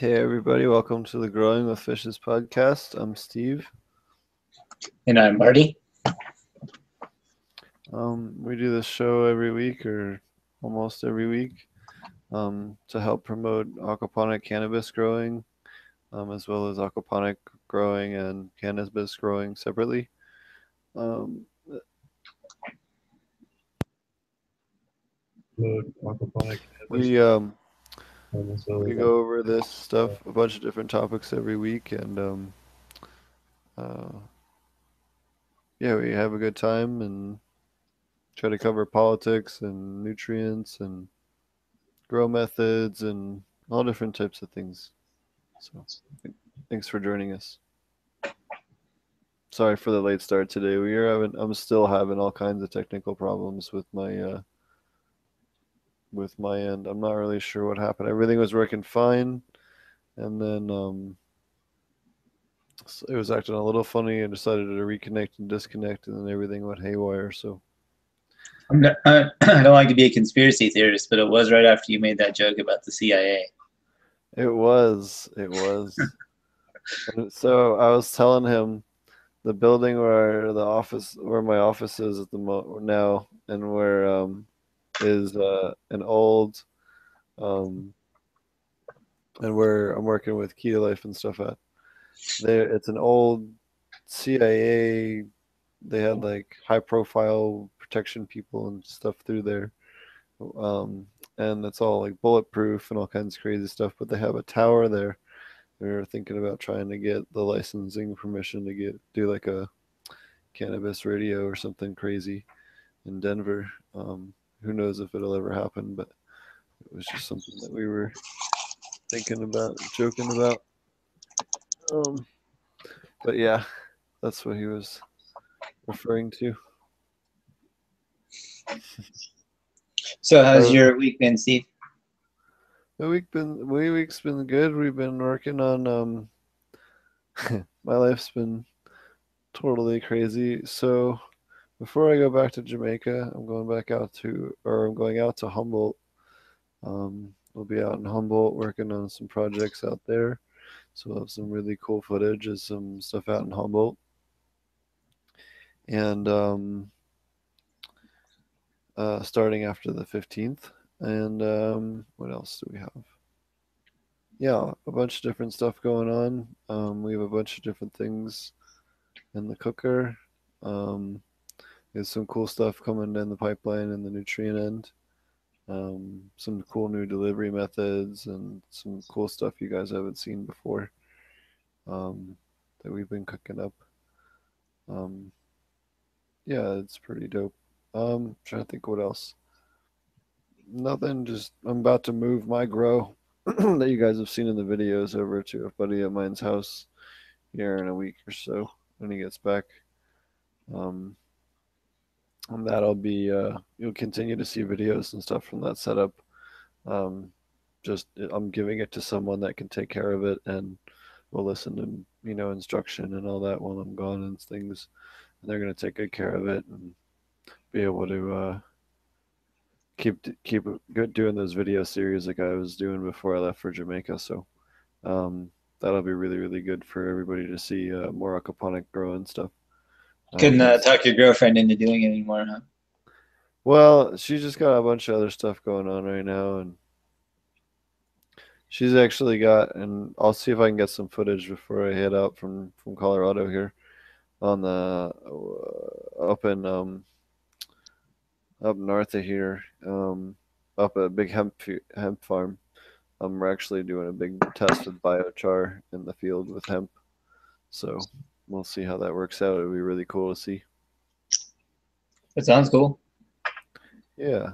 Hey, everybody, welcome to the Growing with Fishes podcast. I'm Steve. And I'm Marty. Um, we do this show every week or almost every week um, to help promote aquaponic cannabis growing um, as well as aquaponic growing and cannabis growing separately. Um, aquaponic we um, as well we go over this stuff, a bunch of different topics every week, and um, uh, yeah, we have a good time and try to cover politics and nutrients and grow methods and all different types of things. So, thanks for joining us. Sorry for the late start today. We are having, I'm still having all kinds of technical problems with my uh, with my end. I'm not really sure what happened. Everything was working fine, and then um, it was acting a little funny. I decided to reconnect and disconnect, and then everything went haywire. So I'm not, I I don't like to be a conspiracy theorist, but it was right after you made that joke about the CIA. it was, it was. And so I was telling him the building where the office, where my office is at the mo now, and where um, is uh, an old, um, and where I'm working with Key Life and stuff at. There, it's an old CIA. They had like high profile protection people and stuff through there. Um, and it's all like bulletproof and all kinds of crazy stuff. But they have a tower there. We were thinking about trying to get the licensing permission to get do like a cannabis radio or something crazy in Denver. Um, who knows if it'll ever happen, but it was just something that we were thinking about, joking about. Um, but yeah, that's what he was referring to. So, how's Uh, your week been, Steve? The week been the week's been good. We've been working on um my life's been totally crazy. So before I go back to Jamaica, I'm going back out to or I'm going out to Humboldt. Um we'll be out in Humboldt working on some projects out there. So we'll have some really cool footage of some stuff out in Humboldt. And um uh starting after the 15th. And um, what else do we have? Yeah, a bunch of different stuff going on. Um, we have a bunch of different things in the cooker. Um, there's some cool stuff coming in the pipeline in the nutrient end. Um, some cool new delivery methods and some cool stuff you guys haven't seen before um, that we've been cooking up. Um, yeah, it's pretty dope. Um, trying to think what else. Nothing, just I'm about to move my grow that you guys have seen in the videos over to a buddy of mine's house here in a week or so when he gets back. Um, and that'll be, uh, you'll continue to see videos and stuff from that setup. Um, just I'm giving it to someone that can take care of it and will listen to, you know, instruction and all that while I'm gone and things. And they're going to take good care of it and be able to, uh, keep keep good doing those video series like I was doing before I left for Jamaica. So um, that'll be really really good for everybody to see uh, more aquaponic growing stuff. Um, Couldn't uh, talk your girlfriend into doing it anymore, huh? well, she's just got a bunch of other stuff going on right now, and she's actually got. And I'll see if I can get some footage before I head out from from Colorado here on the uh, up in um, up north of here, um, up at a big hemp hemp farm. Um, we're actually doing a big test with biochar in the field with hemp, so we'll see how that works out. It'd be really cool to see. That sounds cool. Yeah.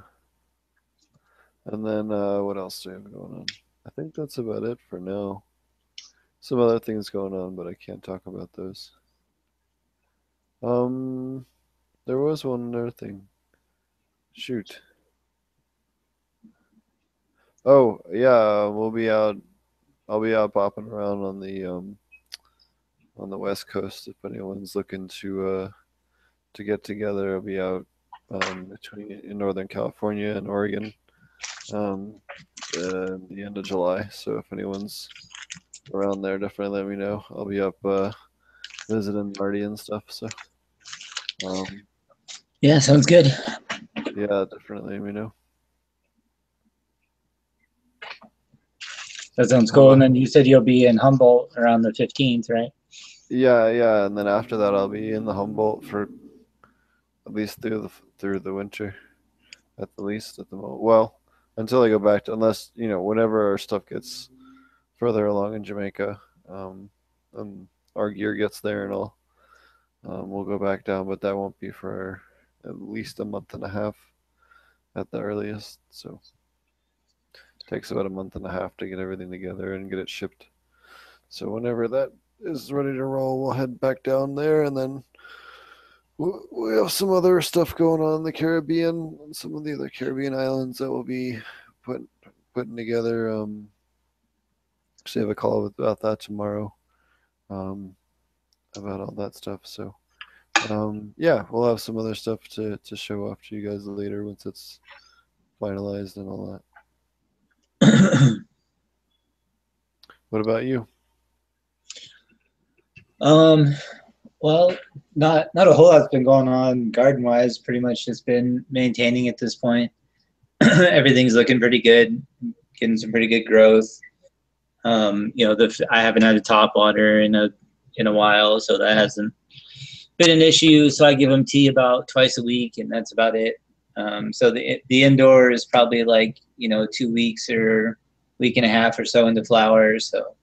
And then uh, what else do we have going on? I think that's about it for now. Some other things going on, but I can't talk about those. Um, there was one other thing. Shoot. Oh, yeah, we'll be out. I'll be out popping around on the um on the West Coast if anyone's looking to uh to get together. I'll be out um between in Northern California and Oregon um, uh, the end of July. So if anyone's around there, definitely let me know. I'll be up uh, visiting Marty and stuff. So um, Yeah, sounds good. yeah, definitely let me know. That sounds cool. And then you said you'll be in Humboldt around the 15th, right? Yeah, yeah, and then after that, I'll be in the Humboldt for at least through the through the winter, at the least at the moment. Well, until I go back to unless you know whenever our stuff gets further along in Jamaica, um, and our gear gets there and all, um, we'll go back down. But that won't be for at least a month and a half at the earliest. So takes about a month and a half to get everything together and get it shipped. So whenever that is ready to roll, we'll head back down there, and then we we have some other stuff going on in the Caribbean, and some of the other Caribbean islands that we'll be putting putting together. Um, actually, have a call about that tomorrow, um, about all that stuff. So, um, yeah, we'll have some other stuff to to show off to you guys later once it's finalized and all that. What about you? Um, well, not not a whole lot's been going on garden wise. Pretty much just been maintaining at this point. Everything's looking pretty good, getting some pretty good growth. Um, you know, the I haven't had a top water in a in a while, so that hasn't been an issue. So I give them tea about twice a week, and that's about it. Um, so the the indoor is probably like you know two weeks or week and a half or so into flowers. So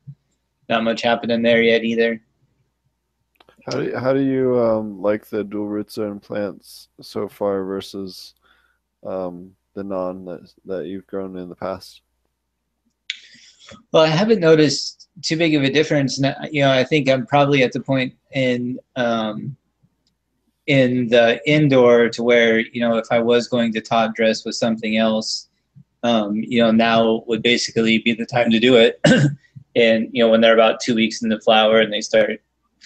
not much happening there yet either. How do you, how do you um, like the dual root zone plants so far versus um, the non that that you've grown in the past? Well, I haven't noticed too big of a difference. You know, I think I'm probably at the point in um, in the indoor to where you know if I was going to top dress with something else, um, you know, now would basically be the time to do it. and you know, when they're about two weeks in the flower and they start,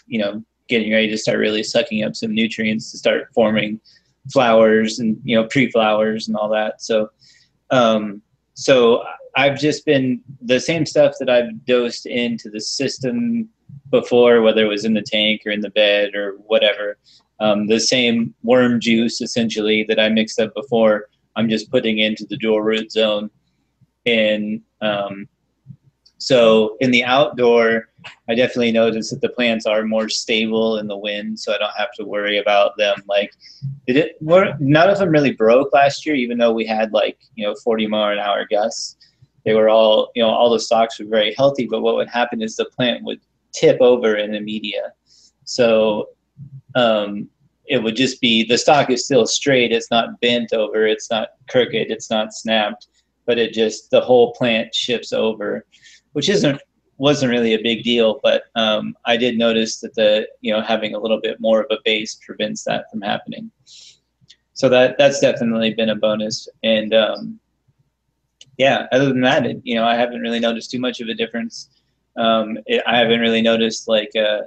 you know, getting ready to start really sucking up some nutrients to start forming flowers and you know pre-flowers and all that. So, um, so I've just been the same stuff that I've dosed into the system before, whether it was in the tank or in the bed or whatever. Um, the same worm juice essentially that I mixed up before. I'm just putting into the dual root zone, and um, so in the outdoor, I definitely notice that the plants are more stable in the wind, so I don't have to worry about them. Like, did it? None of them really broke last year, even though we had like you know 40 mile an hour gusts. They were all you know all the stalks were very healthy, but what would happen is the plant would tip over in the media. So um, it would just be the stalk is still straight. It's not bent over. It's not crooked. It's not snapped. But it just the whole plant shifts over, which isn't wasn't really a big deal. But um, I did notice that the you know having a little bit more of a base prevents that from happening. So that that's definitely been a bonus. And um, yeah, other than that, it, you know, I haven't really noticed too much of a difference. Um, it, I haven't really noticed like uh,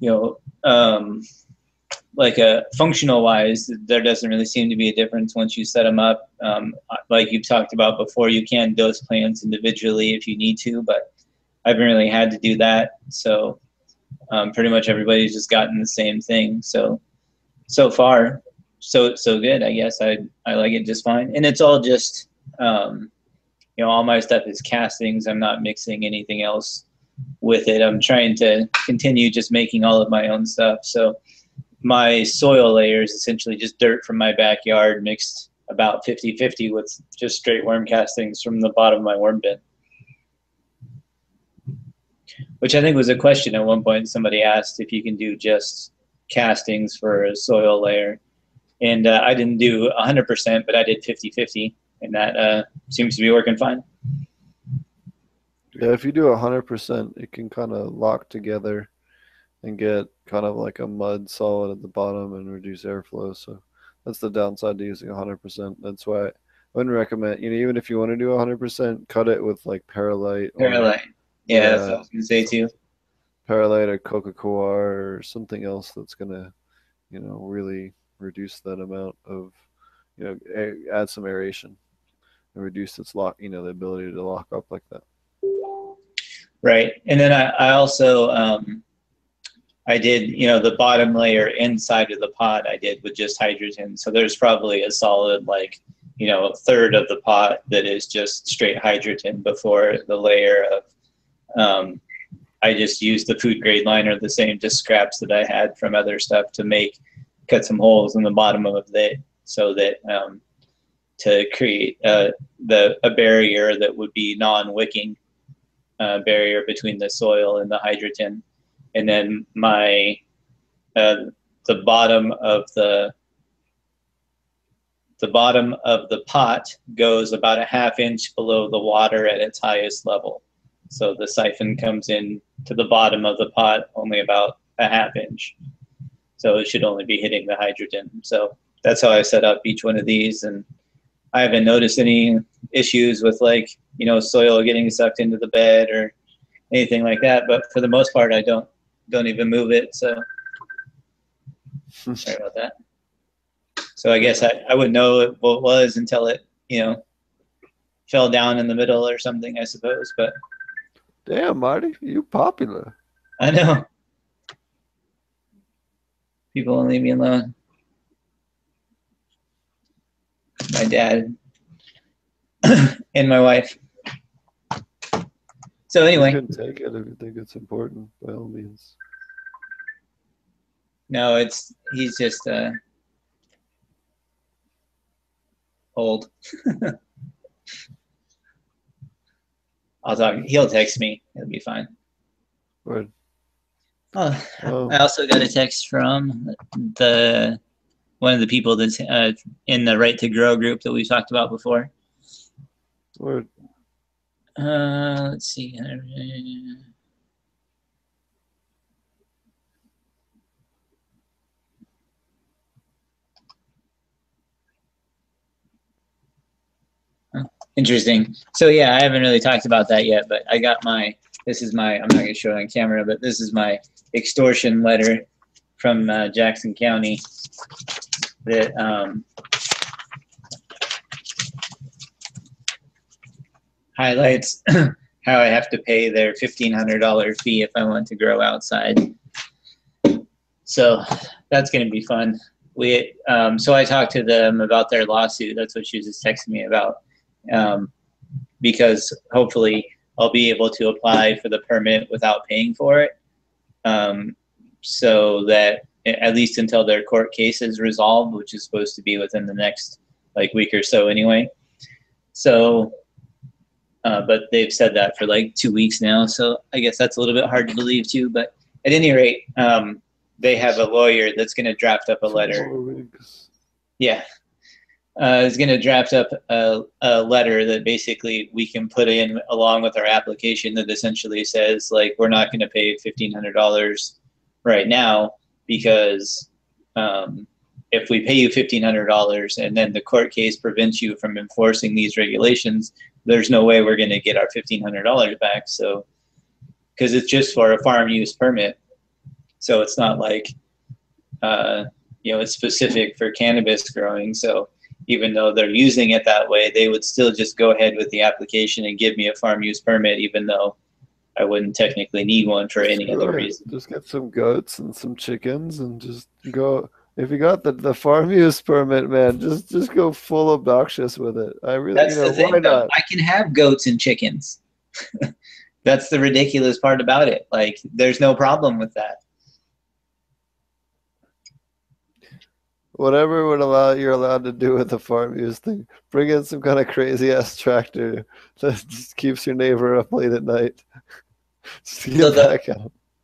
you know um, like a functional wise, there doesn't really seem to be a difference once you set them up. Um, like you've talked about before, you can dose plants individually if you need to, but I haven't really had to do that. So um, pretty much everybody's just gotten the same thing. So so far, so so good. I guess I I like it just fine, and it's all just um, you know all my stuff is castings. I'm not mixing anything else with it. I'm trying to continue just making all of my own stuff. So my soil layer is essentially just dirt from my backyard mixed about 50-50 with just straight worm castings from the bottom of my worm bin. Which I think was a question at one point. Somebody asked if you can do just castings for a soil layer. And uh, I didn't do 100%, but I did 50-50, and that uh, seems to be working fine. Yeah, if you do hundred percent, it can kind of lock together and get kind of like a mud solid at the bottom and reduce airflow. So that's the downside to using hundred percent. That's why I wouldn't recommend. You know, even if you want to do hundred percent, cut it with like Paralite. or- Perlite. Yeah, that's what I was gonna say too. Paralite or coco coir or something else that's gonna, you know, really reduce that amount of, you know, add some aeration. And reduce its lock, you know, the ability to lock up like that. Right. And then I, I also um, I did, you know, the bottom layer inside of the pot I did with just Hydroton. So there's probably a solid like, you know, a third of the pot that is just straight Hydroton before the layer of um, I just used the food grade liner, the same just scraps that I had from other stuff to make cut some holes in the bottom of it so that um, to create uh, the a barrier that would be non-wicking uh, barrier between the soil and the Hydroton, and then my uh, the bottom of the the bottom of the pot goes about a half inch below the water at its highest level. So the siphon comes in to the bottom of the pot only about a half inch. So it should only be hitting the Hydroton. So that's how I set up each one of these. And I haven't noticed any issues with like, you know, soil getting sucked into the bed or anything like that. But for the most part, I don't, don't even move it. So sorry about that. So I guess I, I wouldn't know what it was until it, you know, fell down in the middle or something, I suppose. But Damn, Marty, you popular. I know. People won't leave me alone. My dad and my wife. So You anyway, can take it if you think it's important, by all means. No, it's he's just uh old. I'll talk. He'll text me. It'll be fine. Good. Oh, Oh, I also got a text from the one of the people that's uh, in the Right to Grow group that we've talked about before. word. Uh, let's see. Oh, Interesting. So yeah, I haven't really talked about that yet, but I got my. This is my. I'm not gonna show it on camera, but this is my extortion letter from uh, Jackson County. That um, highlights how I have to pay their fifteen hundred dollar fee if I want to grow outside. So that's going to be fun. We um, so I talked to them about their lawsuit. That's what she was just texting me about. Um, because hopefully I'll be able to apply for the permit without paying for it. Um, so that at least until their court case is resolved, which is supposed to be within the next like week or so anyway. So uh, but they've said that for like two weeks now. So I guess that's a little bit hard to believe too. But at any rate, um, they have a lawyer that's going to draft up a letter. Yeah. Uh, is going to draft up a, a letter that basically we can put in along with our application that essentially says like we're not going to pay fifteen hundred dollars right now because um, if we pay you fifteen hundred dollars and then the court case prevents you from enforcing these regulations, there's no way we're going to get our fifteen hundred dollars back. So, because it's just for a farm use permit, so it's not like, uh, you know, it's specific for cannabis growing. So even though they're using it that way, they would still just go ahead with the application and give me a farm use permit, even though I wouldn't technically need one for any other reason. Just get some goats and some chickens and just go. If you got the, the farm use permit, man, just just go full obnoxious with it. I really, That's you know, the thing. why though. not? I can have goats and chickens. That's the ridiculous part about it. Like, there's no problem with that. Whatever would allow you're allowed to do with the farm use thing. Bring in some kind of crazy ass tractor that just keeps your neighbor up late at night. So the-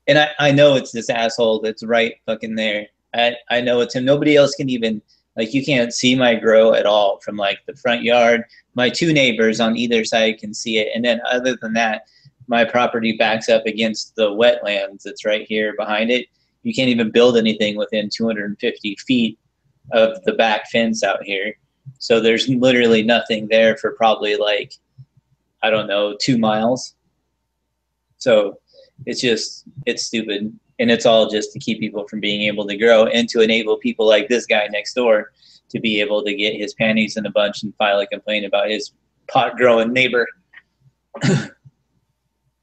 and I, I know it's this asshole that's right fucking there. I, I know it's him. Nobody else can even like you can't see my grow at all from like the front yard. My two neighbors on either side can see it, and then other than that, my property backs up against the wetlands that's right here behind it. You can't even build anything within 250 feet of the back fence out here. So there's literally nothing there for probably like I don't know two miles. So it's just it's stupid and it's all just to keep people from being able to grow and to enable people like this guy next door to be able to get his panties in a bunch and file a complaint about his pot growing neighbor.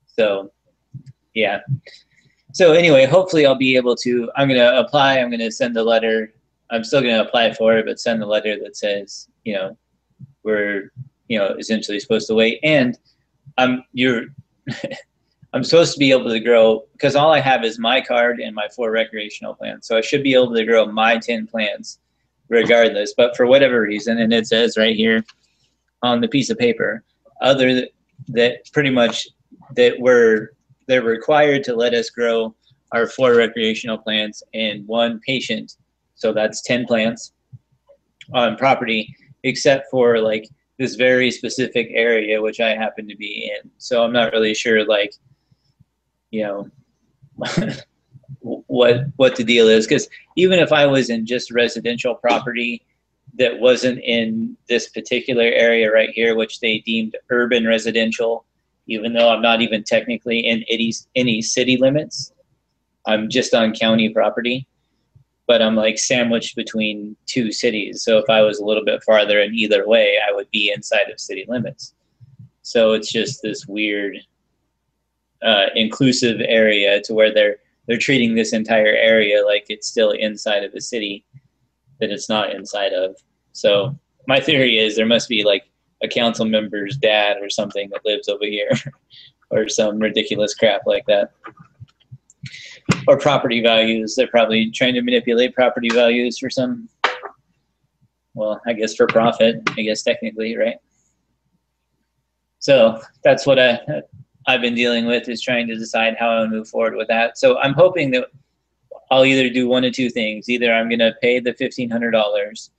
so, yeah. So anyway, hopefully I'll be able to. I'm gonna apply. I'm gonna send the letter. I'm still gonna apply for it, but send the letter that says, you know, we're, you know, essentially supposed to wait. And I'm you're. I'm supposed to be able to grow because all I have is my card and my four recreational plants. So I should be able to grow my 10 plants regardless. But for whatever reason, and it says right here on the piece of paper, other that, that pretty much that we're they're required to let us grow our four recreational plants and one patient. So that's 10 plants on property, except for like this very specific area, which I happen to be in. So I'm not really sure like you know what what the deal is because even if I was in just residential property that wasn't in this particular area right here, which they deemed urban residential, even though I'm not even technically in any any city limits, I'm just on county property, but I'm like sandwiched between two cities. So if I was a little bit farther in either way, I would be inside of city limits. So it's just this weird uh, inclusive area to where they're they're treating this entire area like it's still inside of the city that it's not inside of. So my theory is there must be like a council member's dad or something that lives over here or some ridiculous crap like that. Or property values. They're probably trying to manipulate property values for some well, I guess for profit, I guess technically, right? So that's what I I've been dealing with is trying to decide how I move forward with that. So I'm hoping that I'll either do one of two things. Either I'm going to pay the $1,500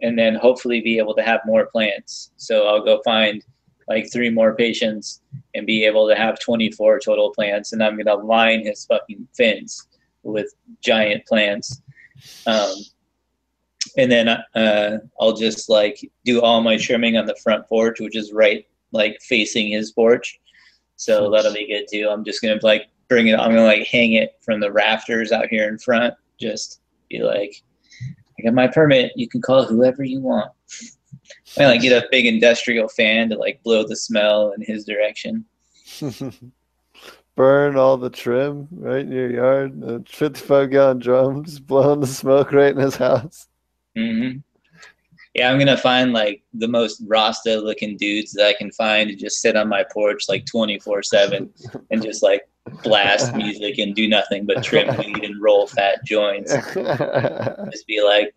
and then hopefully be able to have more plants. So I'll go find like three more patients and be able to have 24 total plants. And I'm going to line his fucking fins with giant plants. Um, and then uh, I'll just like do all my trimming on the front porch, which is right like facing his porch so that'll be good too. I'm just gonna like bring it. I'm gonna like hang it from the rafters out here in front. Just be like, I got my permit. You can call whoever you want. I like get a big industrial fan to like blow the smell in his direction. Burn all the trim right in your yard. The 55 gallon drums blowing the smoke right in his house. Mm-hmm yeah, I'm gonna find like the most Rasta looking dudes that I can find to just sit on my porch like 24 seven and just like blast music and do nothing but trim weed and roll fat joints. just be like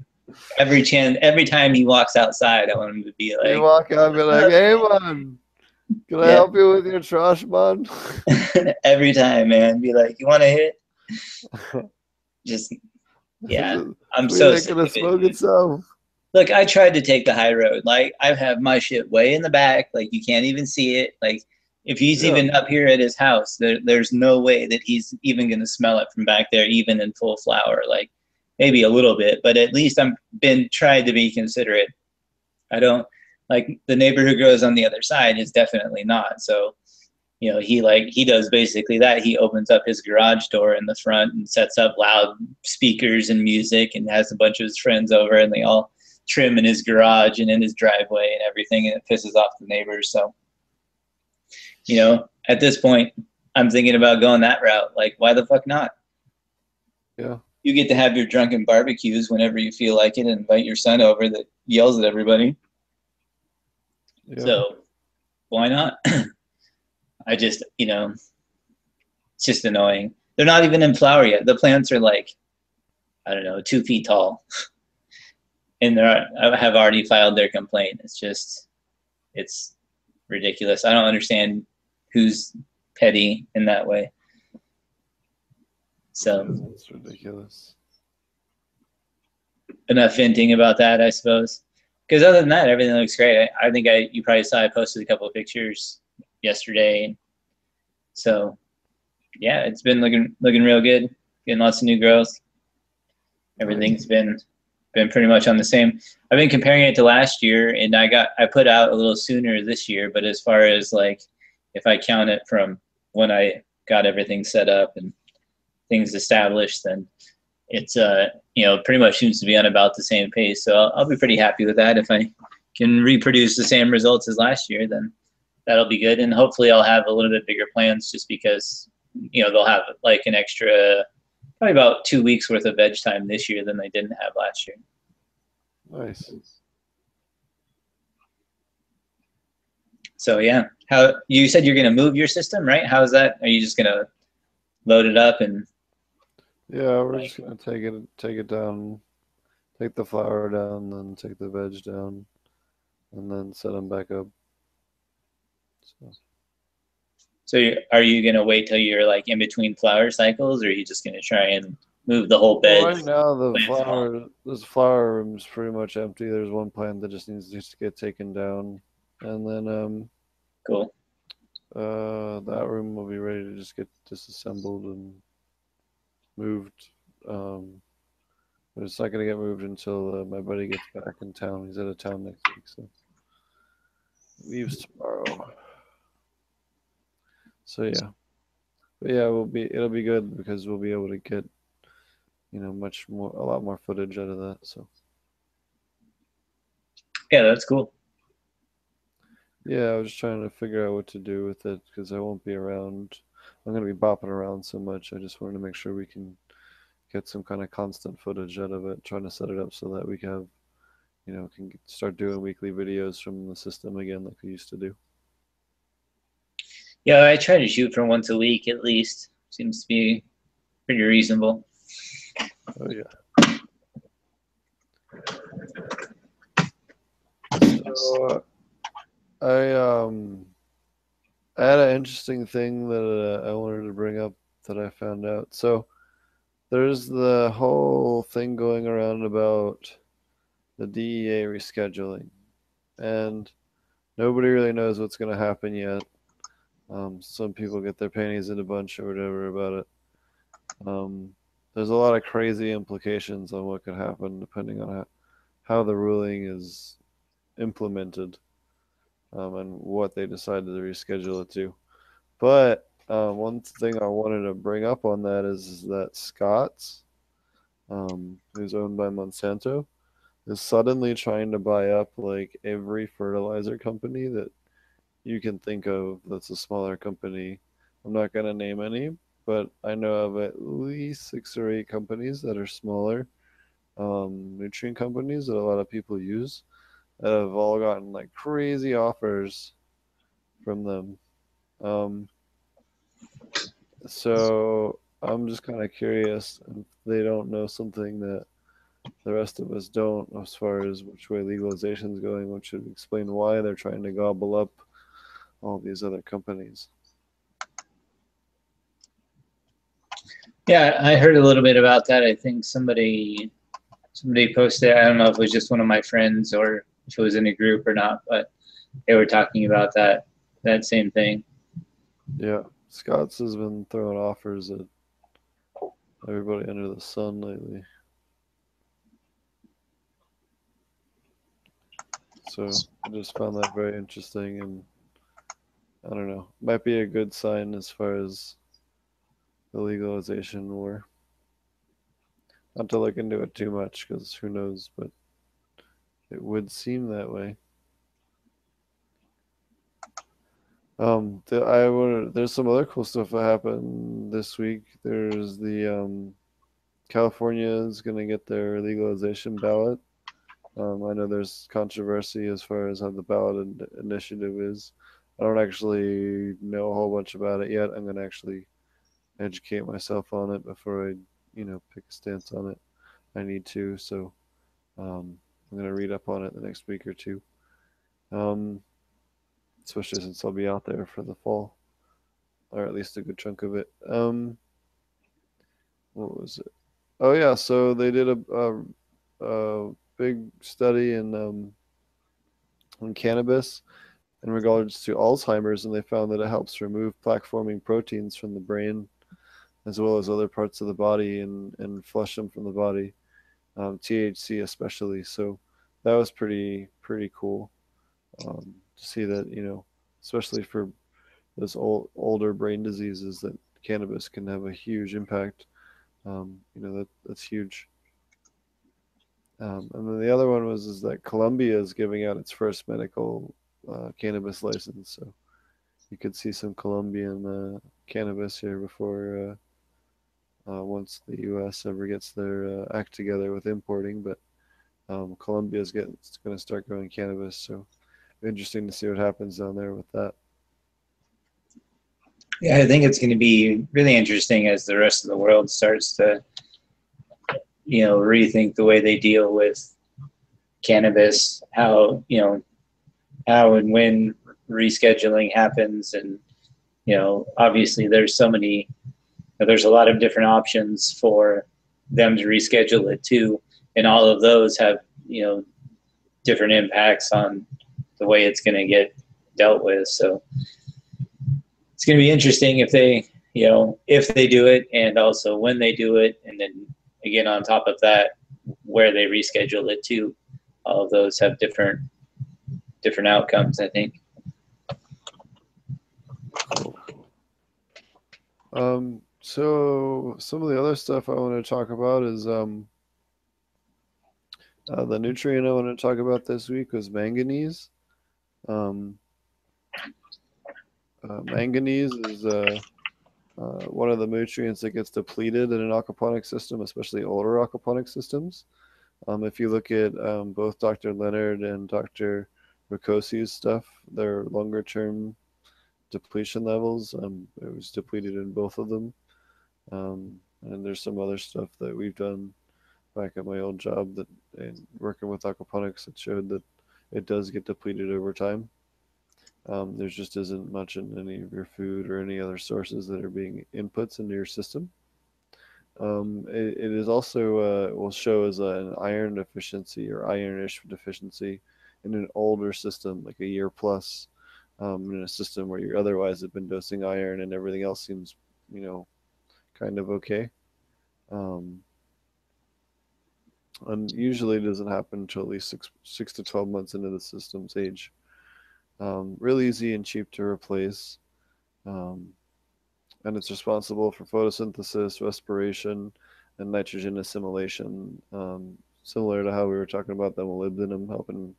every chance, every time he walks outside, I want him to be like. You walk out and be like, "Hey man, can I yeah. help you with your trash, man?" every time, man, be like, "You want to hit?" Just yeah, I'm so sick of smoke it, itself look, I tried to take the high road. Like I have my shit way in the back, like you can't even see it. Like if he's yeah. even up here at his house, there, there's no way that he's even gonna smell it from back there, even in full flower. Like maybe a little bit, but at least I'm been tried to be considerate. I don't like the neighbor who grows on the other side is definitely not. So, you know, he like he does basically that. He opens up his garage door in the front and sets up loud speakers and music and has a bunch of his friends over and they all trim in his garage and in his driveway and everything, and it pisses off the neighbors. So, you know, at this point, I'm thinking about going that route. Like, why the fuck not? Yeah. You get to have your drunken barbecues whenever you feel like it and invite your son over that yells at everybody. Yeah. So, why not? I just, you know, it's just annoying. They're not even in flower yet. The plants are like, I don't know, two feet tall. and they're, I have already filed their complaint. It's just, it's ridiculous. I don't understand who's petty in that way. So it's ridiculous. Enough venting about that, I suppose. Because other than that, everything looks great. I, I think I you probably saw I posted a couple of pictures yesterday. So yeah, it's been looking looking real good. Getting lots of new growth. Everything's been been pretty much on the same. I've been comparing it to last year, and I got I put out a little sooner this year. But as far as like, if I count it from when I got everything set up and things established, then it's uh you know pretty much seems to be on about the same pace. So I'll, I'll be pretty happy with that if I can reproduce the same results as last year, then that'll be good. And hopefully, I'll have a little bit bigger plans, just because you know they'll have like an extra probably about two weeks worth of veg time this year than they didn't have last year. Nice. So yeah, how you said you're gonna move your system, right? How's that? Are you just gonna load it up and Yeah, we're just gonna take it take it down, take the flower down, then take the veg down, and then set them back up. So so are you gonna wait till you're like in between flower cycles, or are you just gonna try and move the whole bed? right now the flower this flower room's pretty much empty. There's one plant that just needs to get taken down, and then um Cool. uh that room will be ready to just get disassembled and moved. Um, but it's not gonna get moved until uh, my buddy gets back in town. He's out of town next week, so leaves tomorrow. So yeah, but yeah, we'll be it'll be good because we'll be able to get you know much more a lot more footage out of that. So Yeah, that's cool. yeah, I was just trying to figure out what to do with it because I won't be around. I'm gonna be bopping around so much. I just wanted to make sure we can get some kind of constant footage out of it. Trying to set it up so that we can have, you know, can start doing weekly videos from the system again like we used to do. Yeah, I try to shoot for once a week at least. Seems to be pretty reasonable. Oh yeah. So uh, I um I had an interesting thing that uh, I wanted to bring up that I found out. So there's the whole thing going around about the DEA rescheduling, and nobody really knows what's going to happen yet. Um, some people get their panties in a bunch or whatever about it. Um, there's a lot of crazy implications on what could happen depending on how, how the ruling is implemented um, and what they decided to reschedule it to. But uh, one thing I wanted to bring up on that is, is that Scotts, um, who's owned by Monsanto, is suddenly trying to buy up like every fertilizer company that you can think of that's a smaller company. I'm not going to name any, but I know of at least six or eight companies that are smaller um, nutrient companies that a lot of people use have all gotten like crazy offers from them. Um, so I'm just kind of curious if they don't know something that the rest of us don't as far as which way legalization is going, which would explain why they're trying to gobble up all these other companies. Yeah, I heard a little bit about that. I think somebody somebody posted. I don't know if it was just one of my friends or if it was in a group or not, but they were talking about that that same thing. Yeah, Scotts has been throwing offers at everybody under the sun lately. So I just found that very interesting, and I don't know, might be a good sign as far as the legalization war. Not to look into it too much, because who knows, but it would seem that way. Um, the. There's some other cool stuff that happened this week. There's the um, California is going to get their legalization ballot. Um, I know there's controversy as far as how the ballot in- initiative is. I don't actually know a whole bunch about it yet. I'm going to actually educate myself on it before I, you know, pick a stance on it. I need to, so um, I'm going to read up on it the next week or two. Um, especially since I'll be out there for the fall, or at least a good chunk of it. Um, what was it? Oh yeah, so they did a, a, a big study in um, on cannabis in regards to Alzheimer's, and they found that it helps remove plaque-forming proteins from the brain, as well as other parts of the body, and and flush them from the body, um, THC especially. So that was pretty pretty cool um, to see that you know, especially for those old older brain diseases, that cannabis can have a huge impact. Um, you know that that's huge. Um, and then the other one was is that Colombia is giving out its first medical uh, cannabis license. So you could see some Colombian uh, cannabis here before uh, once the U.S. ever gets their uh, act together with importing. But um, Colombia is going to start growing cannabis. So interesting to see what happens down there with that. Yeah, I think it's going to be really interesting as the rest of the world starts to, you know, rethink the way they deal with cannabis, how, you know, how and when rescheduling happens. And, you know, obviously there's so many, there's a lot of different options for them to reschedule it too. And all of those have, you know, different impacts on the way it's going to get dealt with. So, it's going to be interesting if they, you know, if they do it and also when they do it. And then again, on top of that, where they reschedule it to. All of those have different, different outcomes, I think. Um, so some of the other stuff I want to talk about is um, uh, the nutrient I want to talk about this week was manganese. Um, uh, manganese is uh, uh, one of the nutrients that gets depleted in an aquaponic system, especially older aquaponic systems. Um, if you look at um, both Dr. Lennard and Dr. Rakocy's stuff, their longer term depletion levels, um, it was depleted in both of them. Um, and there's some other stuff that we've done back at my old job that and working with aquaponics that showed that it does get depleted over time. Um, there just isn't much in any of your food or any other sources that are being inputs into your system. Um, it, it is also uh, will show as an iron deficiency or ironish deficiency in an older system, like a year plus, um, in a system where you otherwise have been dosing iron and everything else seems, you know, kind of okay. Um, and usually it doesn't happen until at least six six to twelve months into the system's age. Um, really easy and cheap to replace. Um, and it's responsible for photosynthesis, respiration, and nitrogen assimilation, um, similar to how we were talking about the molybdenum helping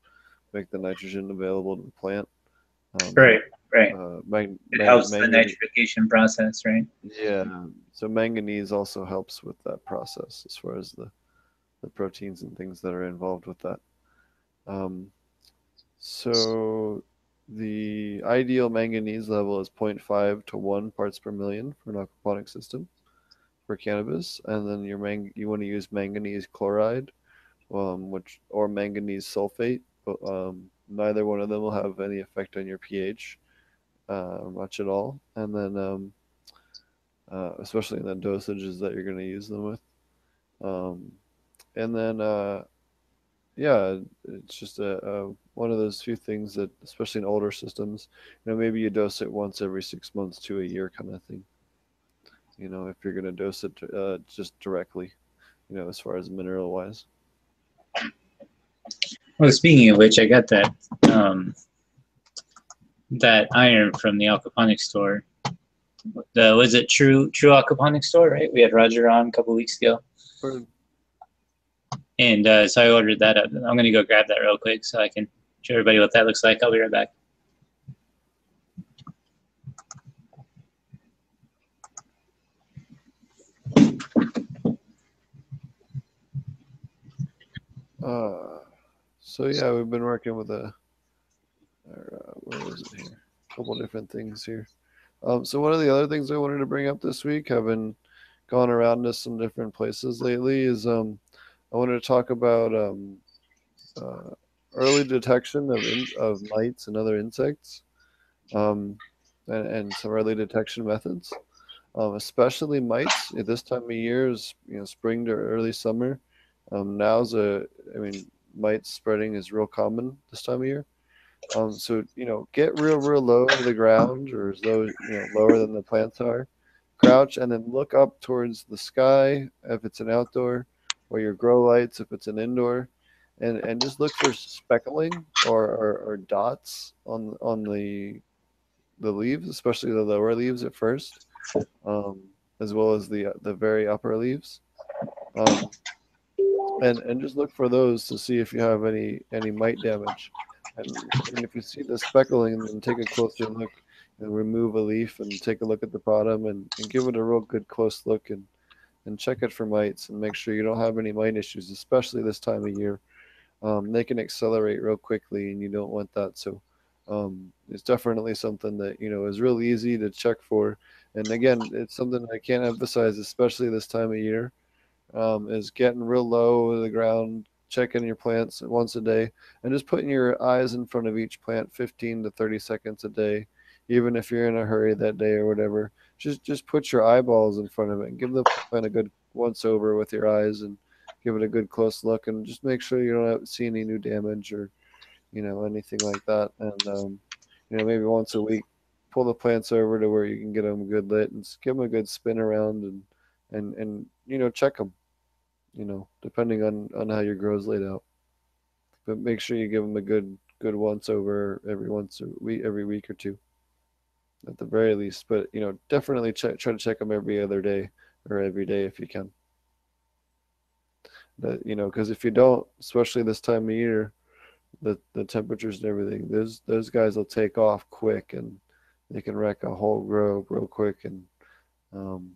make the nitrogen available to the plant. Um, right, right. Uh, mag- it mag- helps the manganese- nitrification process, right? yeah. So manganese also helps with that process as far as the, the proteins and things that are involved with that. Um, so the ideal manganese level is 0.5 to 1 parts per million for an aquaponic system for cannabis. And then your mang- you want to use manganese chloride, um, which or manganese sulfate. But um, neither one of them will have any effect on your pH uh, much at all. And then um, uh, especially in the dosages that you're going to use them with. Um, and then, uh, yeah, it's just a, a one of those few things that, especially in older systems, you know, maybe you dose it once every six months to a year, kind of thing. You know, if you're going to dose it uh, just directly, you know, as far as mineral wise. Well, speaking of which, I got that um, that iron from the aquaponics store. The was it True True Aquaponics store, right? We had Roger on a couple weeks ago, and uh, so I ordered that up. I'm gonna go grab that real quick so I can show everybody what that looks like. I'll be right back. Uh, so yeah, we've been working with a, or, uh, is it here? A couple different things here. Um, so one of the other things I wanted to bring up this week, having gone around to some different places lately, is um, I wanted to talk about um, uh, early detection of in, of mites and other insects, um, and, and some early detection methods. Um, especially mites at this time of year is you know spring to early summer. Um, now's a, I mean, mites spreading is real common this time of year. Um, so you know, get real, real low to the ground, or as low, you know, lower than the plants are. Crouch and then look up towards the sky if it's an outdoor, or your grow lights if it's an indoor, and and just look for speckling or, or, or dots on on the the leaves, especially the lower leaves at first, um, as well as the the very upper leaves. Um, and and just look for those to see if you have any any mite damage. And, and if you see the speckling, then take a closer look and remove a leaf and take a look at the bottom and, and give it a real good close look and and check it for mites and make sure you don't have any mite issues, especially this time of year. Um, they can accelerate real quickly, and you don't want that. So um, it's definitely something that you know is real easy to check for. And again, it's something I can't emphasize, especially this time of year, um, is getting real low to the ground, checking your plants once a day, and just putting your eyes in front of each plant 15 to 30 seconds a day, even if you're in a hurry that day or whatever. Just just put your eyeballs in front of it and give the plant a good once over with your eyes and give it a good close look and just make sure you don't see any new damage or you know anything like that. And um, you know maybe once a week pull the plants over to where you can get them good lit and give them a good spin around and and and you know check them you know depending on on how your grow is laid out. But make sure you give them a good good once over every once a week every week or two at the very least. But you know definitely check, try to check them every other day or every day if you can. That you know because if you don't especially this time of year the the temperatures and everything those those guys will take off quick and they can wreck a whole grow real quick and um,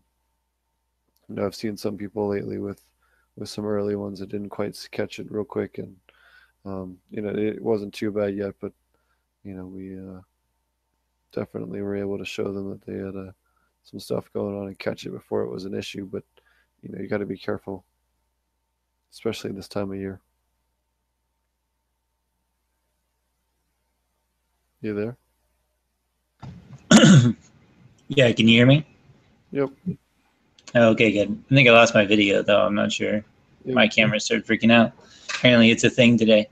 know I've seen some people lately with with some early ones that didn't quite catch it real quick and um, you know it wasn't too bad yet but you know we uh, definitely were able to show them that they had uh, some stuff going on and catch it before it was an issue but you know you got to be careful especially this time of year you there yeah, can you hear me? Yep. Okay, good. I think I lost my video though. I'm not sure. Yep. My camera started freaking out. Apparently, it's a thing today.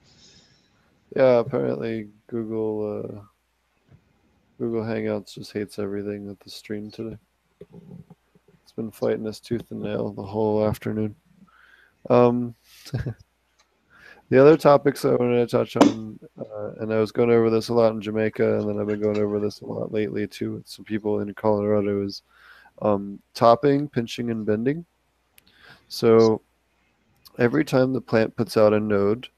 Yeah, apparently Google uh, Google Hangouts just hates everything with the stream today. It's been fighting us tooth and nail the whole afternoon. Um, the other topics I wanted to touch on, uh, and I was going over this a lot in Jamaica, and then I've been going over this a lot lately too with some people in Colorado, is um, topping, pinching, and bending. So every time the plant puts out a node,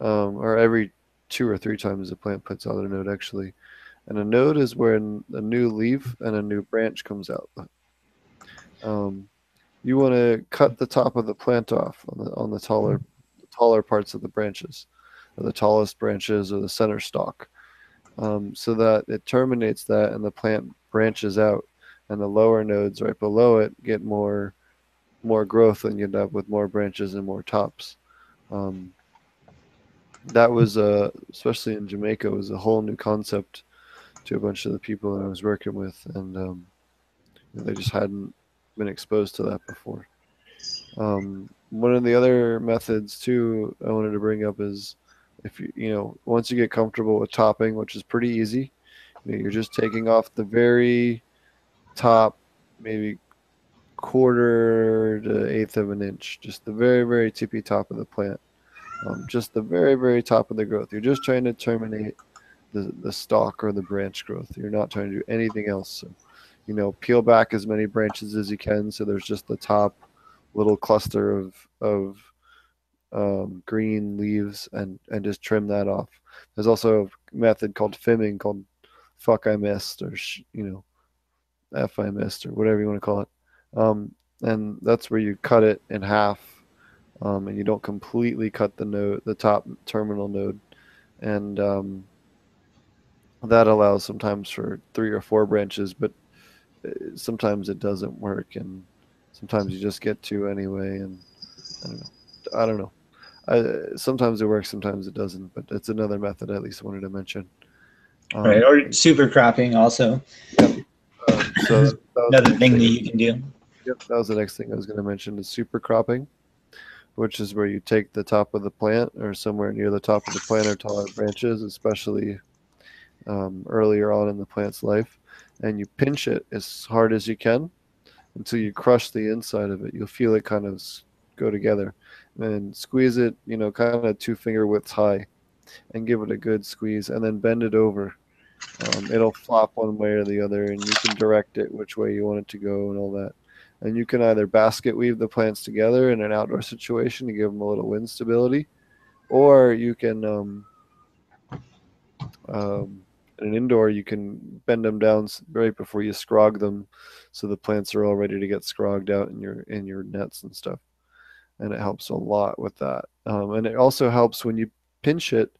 um, or every two or three times the plant puts out a node actually, and a node is when a new leaf and a new branch comes out. Um, you want to cut the top of the plant off on the on the taller the taller parts of the branches, or the tallest branches, or the center stalk, um, so that it terminates that and the plant branches out, and the lower nodes right below it get more more growth, and you end up with more branches and more tops. Um, that was uh, especially in Jamaica was a whole new concept to a bunch of the people that I was working with, and um, they just hadn't been exposed to that before. Um, one of the other methods too I wanted to bring up is if you you know once you get comfortable with topping, which is pretty easy, you know, you're just taking off the very top, maybe quarter to eighth of an inch, just the very very tippy top of the plant, um, just the very very top of the growth. You're just trying to terminate the the stalk or the branch growth. You're not trying to do anything else. So, you know, peel back as many branches as you can so there's just the top little cluster of of um, green leaves and and just trim that off. There's also a method called fimming called fuck I missed or you know f I missed or whatever you want to call it. Um, and that's where you cut it in half um, and you don't completely cut the node the top terminal node. And um, that allows sometimes for three or four branches but uh, sometimes it doesn't work and sometimes you just get to anyway and i don't know. I don't know. I, sometimes it works sometimes it doesn't but it's another method I at least wanted to mention. Um, right or super cropping also so that, that another thing that you can do yep that was the next thing i was going to mention is super cropping which is where you take the top of the plant or somewhere near the top of the plant or taller branches especially um, earlier on in the plant's life and you pinch it as hard as you can until you crush the inside of it. You'll feel it kind of go together. And squeeze it, you know, kind of two finger widths high and give it a good squeeze and then bend it over. Um, it'll flop one way or the other and you can direct it which way you want it to go and all that. and you can either basket weave the plants together in an outdoor situation to give them a little wind stability, or you can um, um, in an indoor you can bend them down right before you scrog them, so the plants are all ready to get scrogged out in your in your nets and stuff, and it helps a lot with that. Um, and it also helps when you pinch it.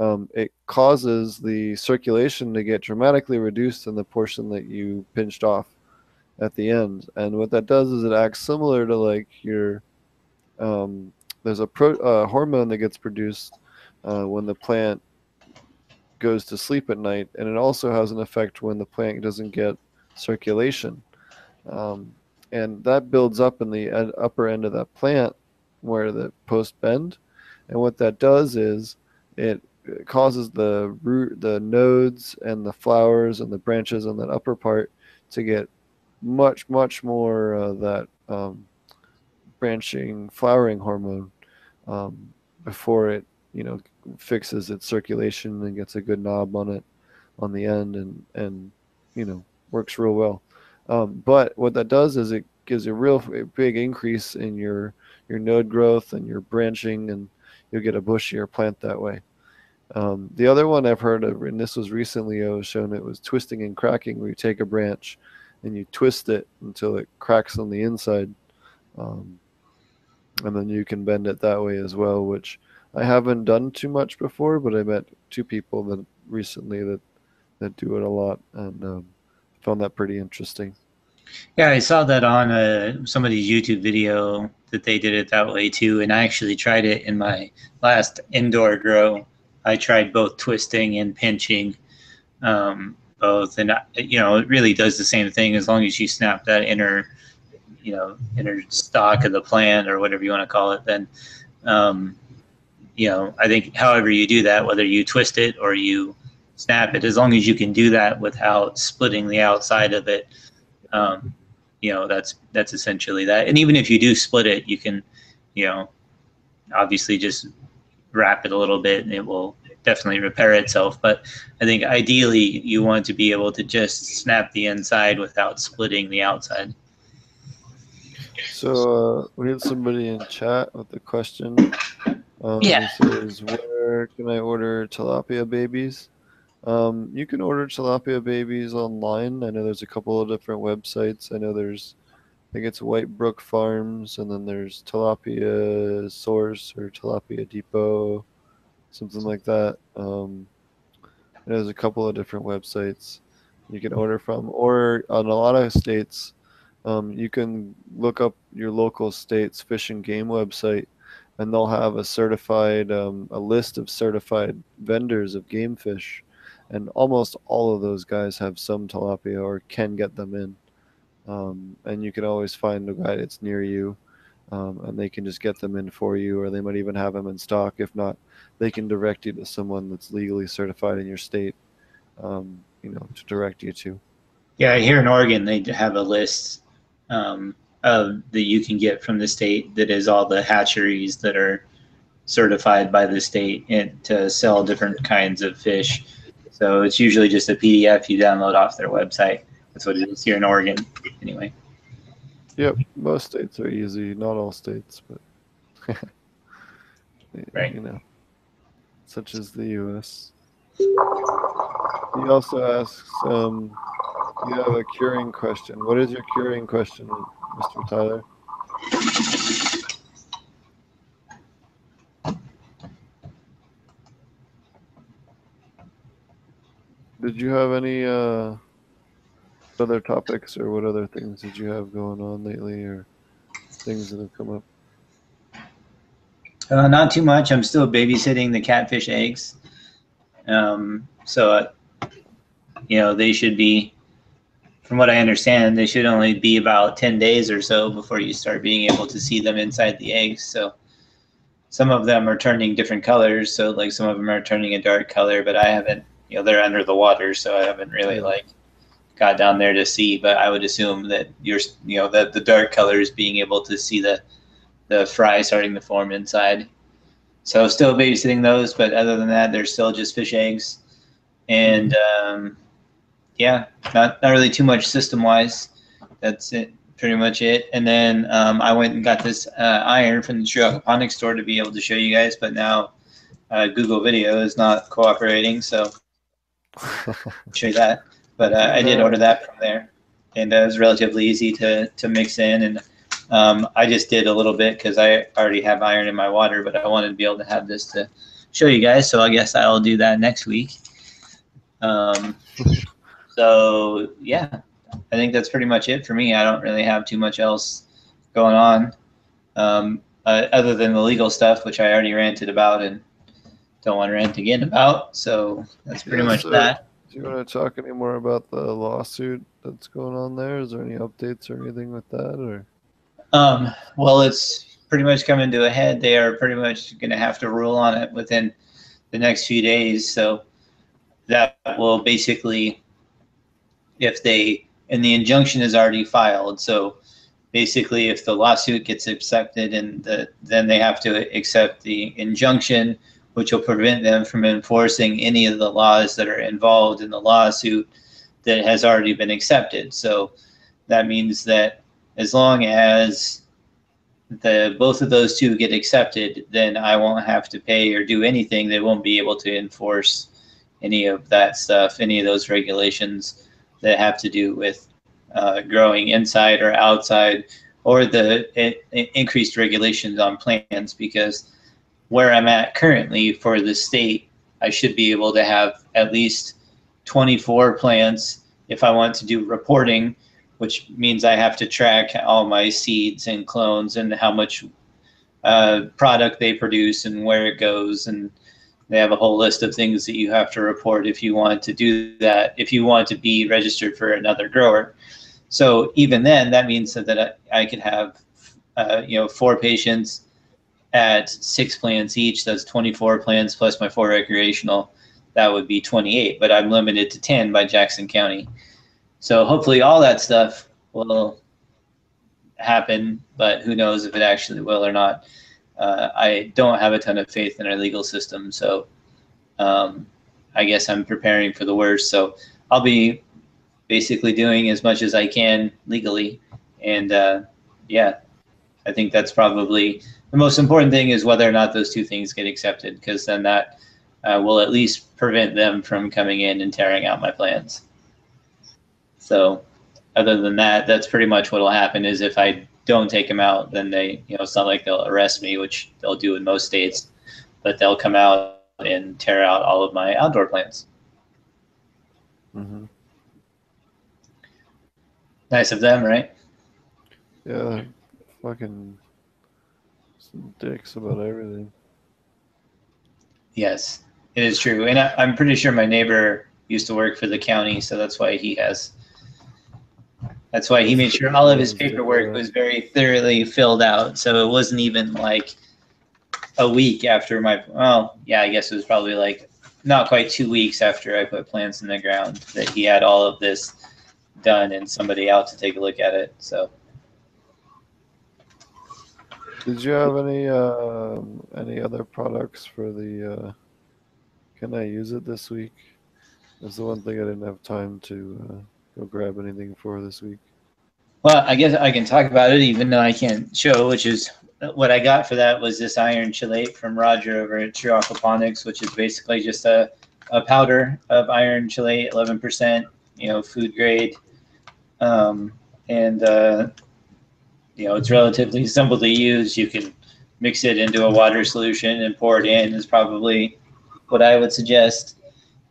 Um, it causes the circulation to get dramatically reduced in the portion that you pinched off at the end. And what that does is it acts similar to like your um, there's a pro, uh, hormone that gets produced uh, when the plant goes to sleep at night, and it also has an effect when the plant doesn't get circulation, um, and that builds up in the ed- upper end of that plant where the post bend, and what that does is it it causes the root, the nodes, and the flowers and the branches on that upper part to get much much more uh, that um, branching flowering hormone um, before it you know fixes its circulation and gets a good knob on it on the end and and you know works real well. Um, but what that does is it gives a real big increase in your your node growth and your branching and you'll get a bushier plant that way um, the other one I've heard of, and this was recently I was shown it was twisting and cracking, where you take a branch and you twist it until it cracks on the inside, um, and then you can bend it that way as well. Which I haven't done too much before, but I met two people that recently that that do it a lot, and um, found that pretty interesting. Yeah, I saw that on uh, somebody's YouTube video that they did it that way too, and I actually tried it in my last indoor grow. I tried both twisting and pinching, um, both, and you know it really does the same thing as long as you snap that inner, you know, inner stalk of the plant or whatever you want to call it. Then, um, you know, I think however you do that, whether you twist it or you snap it, as long as you can do that without splitting the outside of it, um, you know that's that's essentially that and even if you do split it you can you know obviously just wrap it a little bit and it will definitely repair itself but i think ideally you want to be able to just snap the inside without splitting the outside So uh, we had somebody in chat with a question. Um, Yeah. Says, where can I order tilapia babies? Um, you can order tilapia babies online. I know there's a couple of different websites. I know there's, I think it's White Brook Farms, and then there's Tilapia Source or Tilapia Depot, something like that. Um, there's a couple of different websites you can order from, or on a lot of states, um, you can look up your local state's fish and game website and they'll have a certified um, a list of certified vendors of game fish. And almost all of those guys have some tilapia or can get them in um, and you can always find a guy that's near you um, and they can just get them in for you or they might even have them in stock. If not they can direct you to someone that's legally certified in your state um, you know to direct you to. Yeah here in oregon they have a list um, of that you can get from the state that is all the hatcheries that are certified by the state and to sell different kinds of fish. So it's usually just a pdf you download off their website that's what it is here in oregon anyway Yep, most states are easy. Not all states, but Right. you know, such as the U.S. He also asks, um, you have a curing question. What is your curing question, Mr. Tyler? Did you have any uh, other topics, or what other things did you have going on lately, or things that have come up? Uh, not too much. I'm still babysitting the catfish eggs. Um, so, uh, you know, they should be, from what I understand, they should only be about 10 days or so before you start being able to see them inside the eggs. So, some of them are turning different colors. So, like, some of them are turning a dark color, but I haven't, you know, they're under the water. So, I haven't really, like, got down there to see. But I would assume that you're, you know, that the dark colors being able to see the, the fry starting to form inside. So still babysitting those, but other than that, they're still just fish eggs. And um, yeah, not not really too much system wise. That's it pretty much it. And then um, I went and got this uh, iron from the True Aquaponics store to be able to show you guys, but now uh, Google Video is not cooperating, so I'll show you that. But uh, I did order that from there, and uh, it was relatively easy to to mix in. And um, I just did a little bit because I already have iron in my water, but I wanted to be able to have this to show you guys. So I guess I'll do that next week. Um, so yeah, I think that's pretty much it for me. I don't really have too much else going on, um, uh, other than the legal stuff, which I already ranted about and don't want to rant again about. So that's pretty Yeah, much so- that. Do you want to talk any more about the lawsuit that's going on there? Is there any updates or anything with that, or? Um, well, it's pretty much coming to a head. They are pretty much going to have to rule on it within the next few days. So that will basically, if they, and the injunction is already filed. So basically, if the lawsuit gets accepted and the, then they have to accept the injunction, which will prevent them from enforcing any of the laws that are involved in the lawsuit that has already been accepted. So that means that as long as the both of those two get accepted, then I won't have to pay or do anything. They won't be able to enforce any of that stuff, any of those regulations that have to do with uh, growing inside or outside, or the i- i- increased regulations on plants. Because where I'm at currently for the state, I should be able to have at least 24 plants if I want to do reporting which means I have to track all my seeds and clones and how much uh, product they produce and where it goes. And they have a whole list of things that you have to report if you want to do that, if you want to be registered for another grower. So even then, that means that, I, I could have, uh, you know, four patients at six plans each. That's 24 plans plus my four recreational. That would be 28, but I'm limited to 10 by Jackson County. So hopefully all that stuff will happen, but who knows if it actually will or not. Uh, I don't have a ton of faith in our legal system, so um, I guess I'm preparing for the worst. So I'll be basically doing as much as I can legally, and uh, yeah, I think that's probably the most important thing is whether or not those two things get accepted, because then that uh, will at least prevent them from coming in and tearing out my plans. So other than that, that's pretty much what will happen is if I don't take them out, then they, you know, it's not like they'll arrest me, which they'll do in most states, but they'll come out and tear out all of my outdoor plants. Mm-hmm. Nice of them, right? Yeah, fucking dicks about everything. Yes, it is true. And I, I'm pretty sure my neighbor used to work for the county, so that's why he has. That's why he made sure all of his paperwork was very thoroughly filled out. So it wasn't even like a week after my. Well, yeah, I guess it was probably like not quite two weeks after I put plants in the ground that he had all of this done and somebody out to take a look at it. So Did you have any um any other products for the? Uh, can I use it this week? That's the one thing I didn't have time to uh, go grab anything for this week. Well, I guess I can talk about it even though I can't show, which is what I got for that was this iron chelate from Roger over at True Aquaponics, which is basically just a, a powder of iron chelate, 11%, you know, food grade. Um, and, uh, you know, it's relatively simple to use. You can mix it into a water solution and pour it in is probably what I would suggest.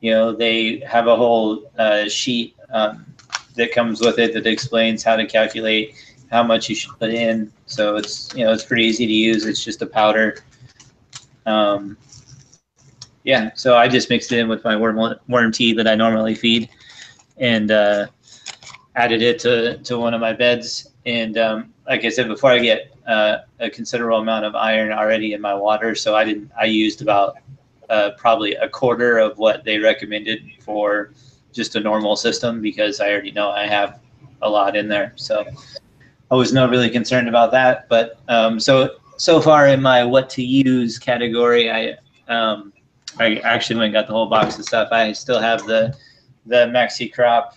You know, they have a whole uh, sheet um, that comes with it that explains how to calculate how much you should put in. So it's you know it's pretty easy to use. It's just a powder. Um, yeah, so I just mixed it in with my worm worm tea that I normally feed, and uh, added it to to one of my beds. And um, like I said before, I get uh, a considerable amount of iron already in my water, so I didn't. I used about uh, probably a quarter of what they recommended for just a normal system because I already know I have a lot in there. So I was not really concerned about that. But um, so so far in my what to use category, I um, I actually went and got the whole box of stuff. I still have the the Maxicrop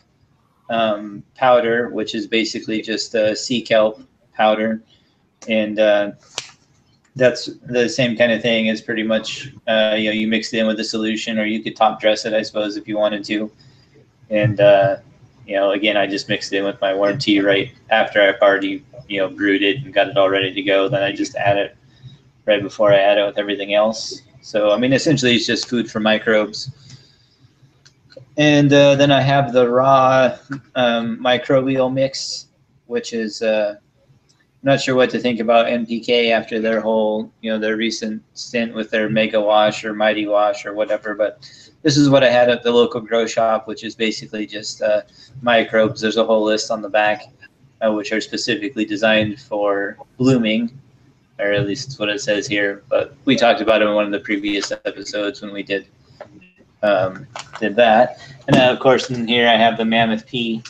um, powder, which is basically just a sea kelp powder, and uh, that's the same kind of thing. Is pretty much uh, you know you mix it in with a solution, or you could top dress it, I suppose, if you wanted to. And uh, you know, again, I just mixed it in with my worm tea right after I've already you know brewed it and got it all ready to go. Then I just add it right before I add it with everything else. So I mean, essentially, it's just food for microbes. And uh, then I have the raw um, microbial mix, which is uh, not sure what to think about NPK after their whole, you know, their recent stint with their Mega Wash or Mighty Wash or whatever. But this is what I had at the local grow shop, which is basically just uh, microbes. There's a whole list on the back, uh, which are specifically designed for blooming, or at least it's what it says here. But we talked about it in one of the previous episodes when we did um, did that. And then, of course, in here I have the Mammoth P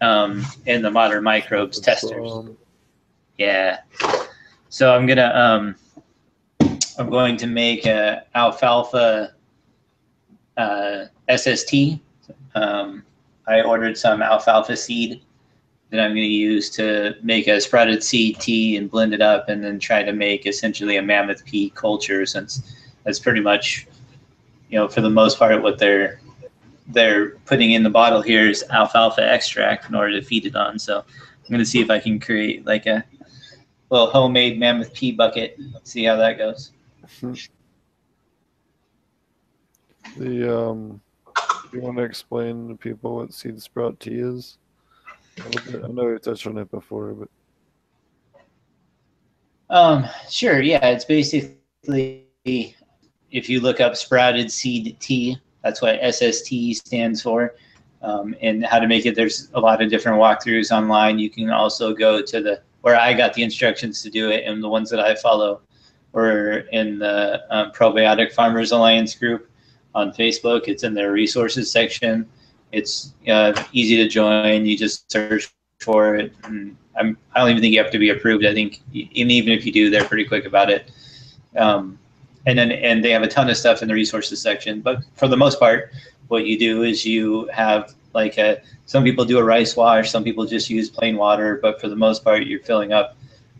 um, and the Modern Microbes testers. Yeah. So I'm gonna um, I'm going to make a alfalfa uh, SST. Um, I ordered some alfalfa seed that I'm going to use to make a sprouted seed tea and blend it up, and then try to make essentially a Mammoth P culture, since that's pretty much, you know, for the most part, what they're they're putting in the bottle here is alfalfa extract in order to feed it on. So I'm going to see if I can create like a little homemade Mammoth P bucket. See how that goes. the um, you want to explain to people what seed sprout tea is? A little bit? I know we touched on it before, but Um, sure. Yeah, it's basically if you look up sprouted seed tea, that's what SST stands for. Um, and how to make it. There's a lot of different walkthroughs online. You can also go to the where I got the instructions to do it, and the ones that I follow were in the um, Probiotic Farmers Alliance group on Facebook. It's in their resources section. It's uh, easy to join. You just search for it. And I'm, I don't even think you have to be approved. I think, and even if you do, they're pretty quick about it. Um, and then, and they have a ton of stuff in the resources section. But for the most part, what you do is you have like a, some people do a rice wash, some people just use plain water, but for the most part, you're filling up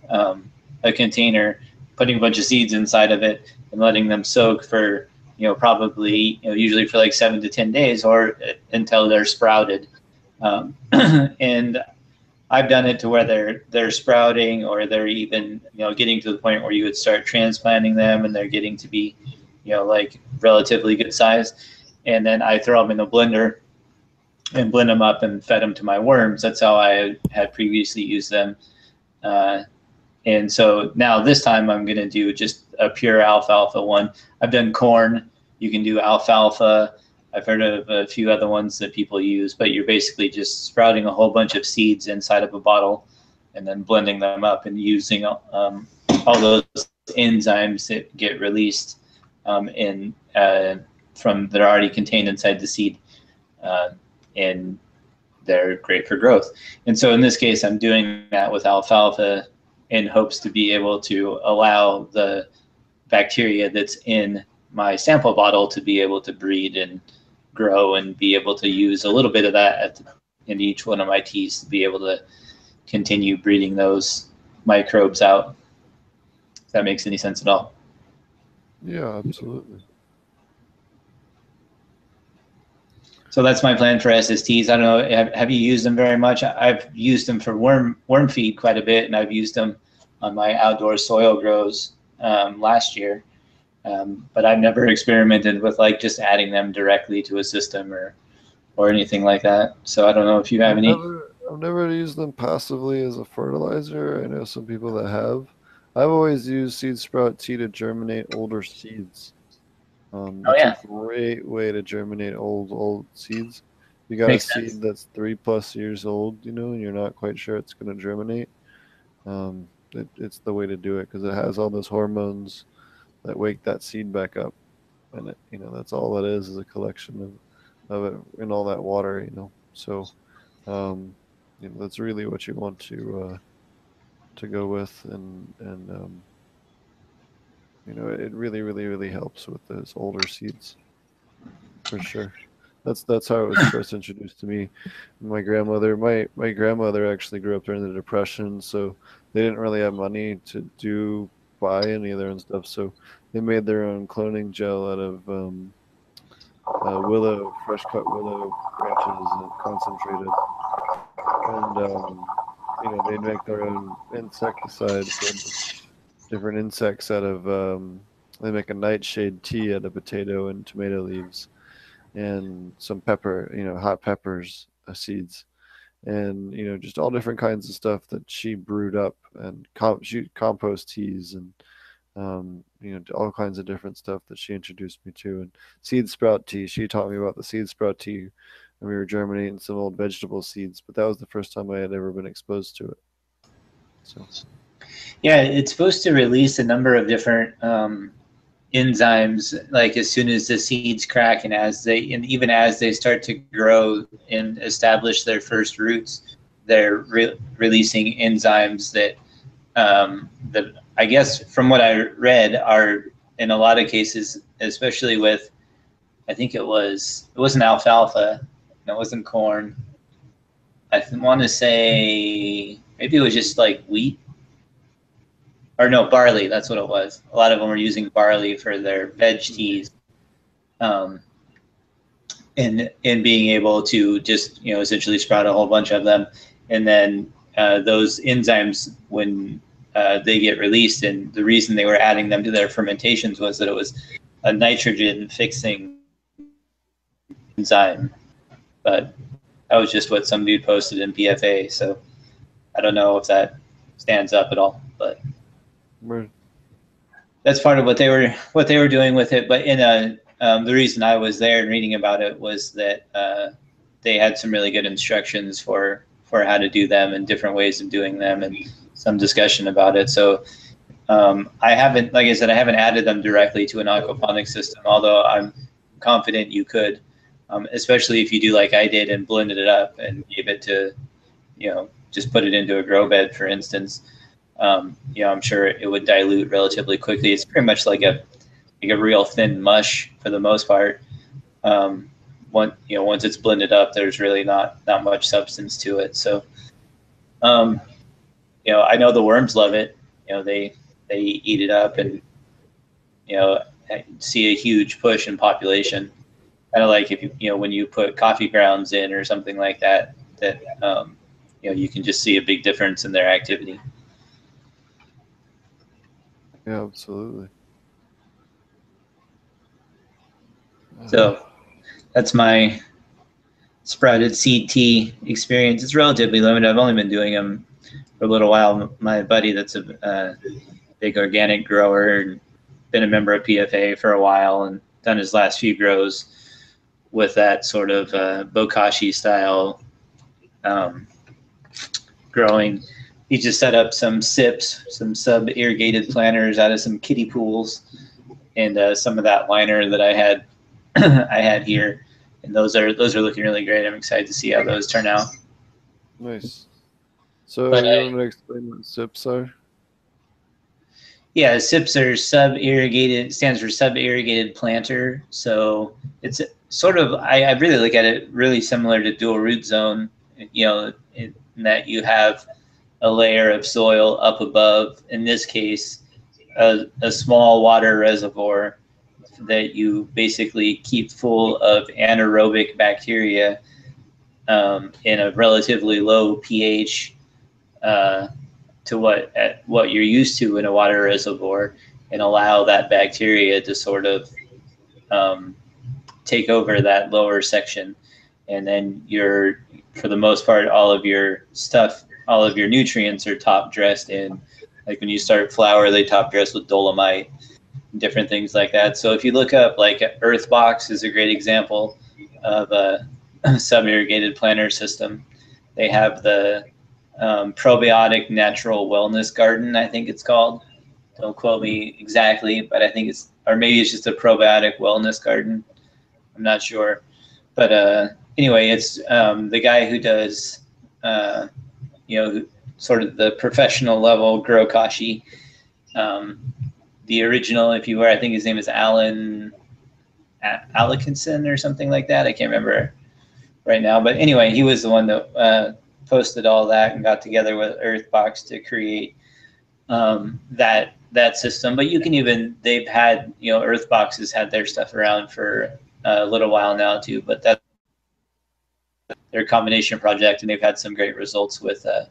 um, a container, putting a bunch of seeds inside of it, and letting them soak for you know probably you know usually for like seven to ten days or uh, until they're sprouted. Um, and I've done it to where they're they're sprouting or they're even you know getting to the point where you would start transplanting them and they're getting to be you know like relatively good size, and then I throw them in the blender and blend them up and fed them to my worms. That's how I had previously used them. Uh, and so now this time I'm going to do just a pure alfalfa one. I've done corn. You can do alfalfa. I've heard of a few other ones that people use, but you're basically just sprouting a whole bunch of seeds inside of a bottle and then blending them up and using um, all those enzymes that get released um, in uh, from that are already contained inside the seed. Uh, and they're great for growth. And so in this case, I'm doing that with alfalfa in hopes to be able to allow the bacteria that's in my sample bottle to be able to breed and grow and be able to use a little bit of that at the, in each one of my teas to be able to continue breeding those microbes out. If that makes any sense at all. yeah, absolutely. So that's my plan for SSTs. I don't know. Have, have you used them very much? I've used them for worm worm feed quite a bit, and I've used them on my outdoor soil grows um, last year. Um, but I've never experimented with like just adding them directly to a system or or anything like that. So I don't know if you have I've any. never, I've never used them passively as a fertilizer. I know some people that have. I've always used seed sprout tea to germinate older seeds. Um, Oh, yeah. a great way to germinate old old seeds. You got Makes a seed sense. that's three plus years old, you know, and you're not quite sure it's going to germinate. Um, it, it's the way to do it because it has all those hormones that wake that seed back up, and it, you know that's all that is, is a collection of of it in all that water, you know. So, um, you know, that's really what you want to uh, to go with, and and um, you know, it really, really, really helps with those older seeds, for sure. That's that's how it was first introduced to me. My grandmother, my my grandmother actually grew up during the depression, so they didn't really have money to do buy any of their own stuff. So they made their own cloning gel out of um, uh, willow, fresh cut willow branches and concentrated. And um, you know they'd make their own insecticide different insects out of. Um, they make a nightshade tea out of potato and tomato leaves and some pepper, you know, hot peppers uh, seeds, and you know, just all different kinds of stuff that she brewed up and com- she compost teas and um, you know, all kinds of different stuff that she introduced me to. And seed sprout tea, she taught me about the seed sprout tea and we were germinating some old vegetable seeds. But that was the first time I had ever been exposed to it. So. Yeah, it's supposed to release a number of different um, enzymes like as soon as the seeds crack and as they and even as they start to grow and establish their first roots they're re- releasing enzymes that um, that i guess from what i read are in a lot of cases especially with i think it was it wasn't alfalfa it wasn't corn. I want to say maybe it was just like wheat or no barley. That's what it was. A lot of them were using barley for their veg teas, um, and and being able to just you know essentially sprout a whole bunch of them, and then uh, those enzymes when uh, they get released, and the reason they were adding them to their fermentations was that it was a nitrogen fixing enzyme, but that was just what some dude posted in PFA. So I don't know if that stands up at all, but. That's part of what they were what they were doing with it. But in a um, the reason I was there and reading about it was that uh, they had some really good instructions for for how to do them and different ways of doing them and some discussion about it. So um, I haven't, like I said, I haven't added them directly to an aquaponics system, although I'm confident you could, um, especially if you do like I did and blended it up and gave it to, you know, just put it into a grow bed, for instance um, you know, I'm sure it would dilute relatively quickly. It's pretty much like a like a real thin mush for the most part. Um, one, you know, once it's blended up, there's really not not much substance to it. So, um, you know, I know the worms love it. You know, they they eat it up and you know see a huge push in population. Kind of like if you you know when you put coffee grounds in or something like that, that um, you know you can just see a big difference in their activity. Yeah, absolutely. So that's my sprouted CT experience. It's relatively limited. I've only been doing them for a little while. My buddy, that's a uh, big organic grower, and been a member of PFA for a while, and done his last few grows with that sort of uh, bokashi style um, growing he just set up some sips, some sub irrigated planters out of some kiddie pools, and uh, some of that liner that I had I had here, and those are those are looking really great. I'm excited to see how those turn out. Nice. So But you I- want to explain what sips are? Yeah, SIPs are sub irrigated stands for sub irrigated planter. So it's sort of I, I really look at it really similar to dual root zone. You know, in that you have a layer of soil up above. In this case, a, a small water reservoir that you basically keep full of anaerobic bacteria um, in a relatively low pH uh, to what at what you're used to in a water reservoir, and allow that bacteria to sort of um, take over that lower section, and then you're for the most part all of your stuff, all of your nutrients are top dressed in. Like when you start flower, they top dress with dolomite, different things like that. So if you look up like Earthbox is a great example of a sub-irrigated planter system. They have the um, probiotic natural wellness garden, I think it's called. Don't quote me exactly, but I think it's, or maybe it's just a probiotic wellness garden. I'm not sure. But uh, anyway, it's um, the guy who does, uh, you know, sort of the professional level grow kashi. Um, the original, if you were, I think his name is Alan. Alkinson or something like that. I can't remember right now, but anyway, he was the one that uh, posted all that and got together with Earthbox to create um, that that system. But you can even they've had you know Earthbox has had their stuff around for a little while now too. But that their combination project, and they've had some great results with uh,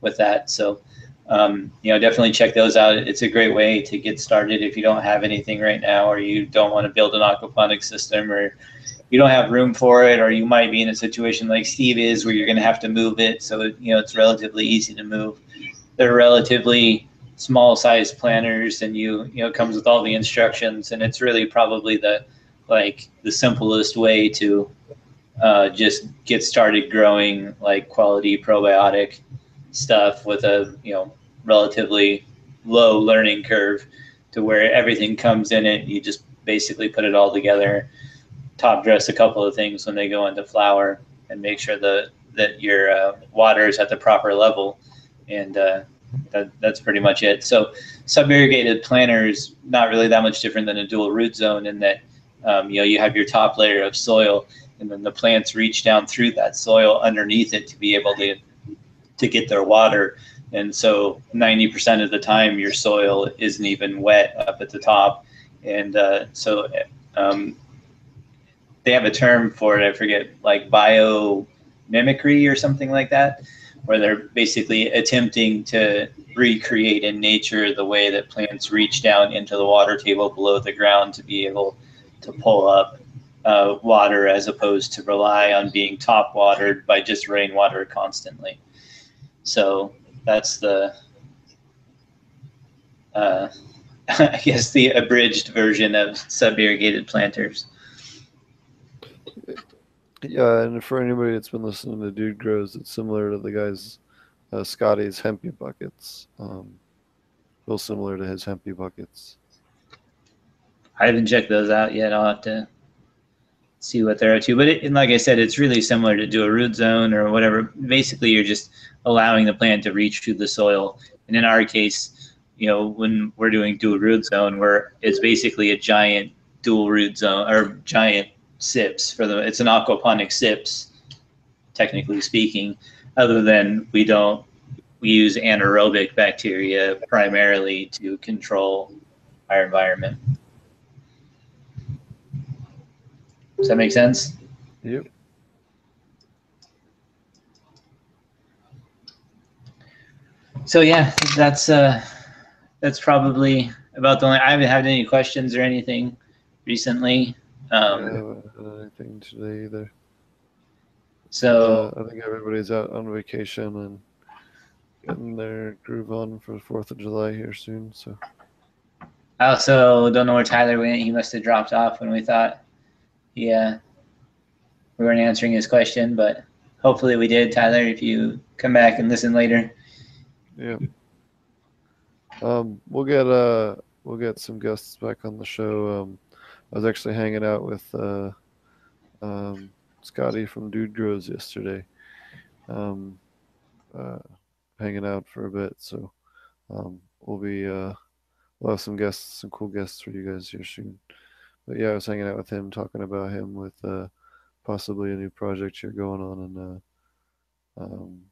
with that. So um, you know, definitely check those out. It's a great way to get started if you don't have anything right now, or you don't want to build an aquaponics system, or you don't have room for it, or you might be in a situation like Steve is, where you're going to have to move it. So you know, it's relatively easy to move. They're relatively small size planters, and you you know, comes with all the instructions, and it's really probably the like the simplest way to uh, just get started growing like quality probiotic stuff with a you know relatively low learning curve to where everything comes in it. You just basically put it all together, top dress a couple of things when they go into flower, and make sure that that your uh, water is at the proper level, and uh, that, that's pretty much it. So sub irrigated planter is not really that much different than a dual root zone in that um, you know you have your top layer of soil, and then the plants reach down through that soil underneath it to be able to to get their water and so 90% of the time, your soil isn't even wet up at the top. And uh, so um, they have a term for it, I forget, like biomimicry or something like that, where they're basically attempting to recreate in nature the way that plants reach down into the water table below the ground to be able to pull up uh, water as opposed to rely on being top watered by just rainwater constantly. So that's the uh, I guess the abridged version of sub-irrigated planters. Yeah, and for anybody that's been listening to Dude Grows, it's similar to the guy's uh, Scotty's Hempy buckets. Um, real similar to his Hempy buckets. I haven't checked those out yet. I'll have to see what they're up to. But it, like I said, it's really similar to dual root zone or whatever. Basically, you're just allowing the plant to reach through the soil. And in our case, you know, when we're doing dual root zone, where it's basically a giant dual root zone or giant sips for the. It's an aquaponic sips, technically speaking. Other than we don't, we use anaerobic bacteria primarily to control our environment. Does that make sense? Yep. So yeah, that's uh, that's probably about the only. I haven't had any questions or anything recently. Um, I haven't had anything today either. so Uh, I think everybody's out on vacation and getting their groove on for the Fourth of July here soon. So I also don't know where Tyler went. He must have dropped off when we thought, yeah, we weren't answering his question, but hopefully we did. Tyler, if you come back and listen later. yeah. Um, we'll get uh we'll get some guests back on the show. Um, I was actually hanging out with uh, um, Scotty from Dude Grows yesterday. Um, uh, hanging out for a bit, so um, we'll be uh, we'll have some guests, some cool guests for you guys here soon. But yeah, I was hanging out with him, talking about him with uh, possibly a new project here going on in uh, um,